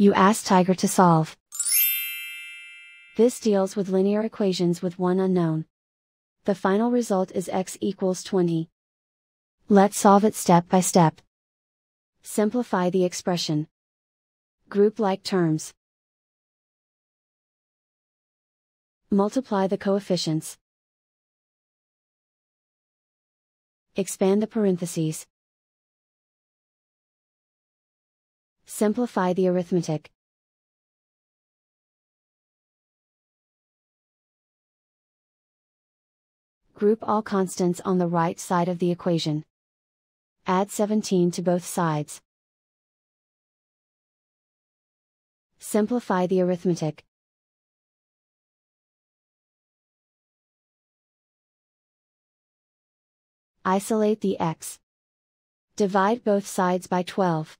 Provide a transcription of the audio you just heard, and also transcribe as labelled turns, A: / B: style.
A: You ask Tiger to solve. This deals with linear equations with one unknown. The final result is x equals 20. Let's solve it step by step. Simplify the expression. Group like terms. Multiply the coefficients. Expand the parentheses. Simplify the arithmetic. Group all constants on the right side of the equation. Add 17 to both sides. Simplify the arithmetic. Isolate the x. Divide both sides by 12.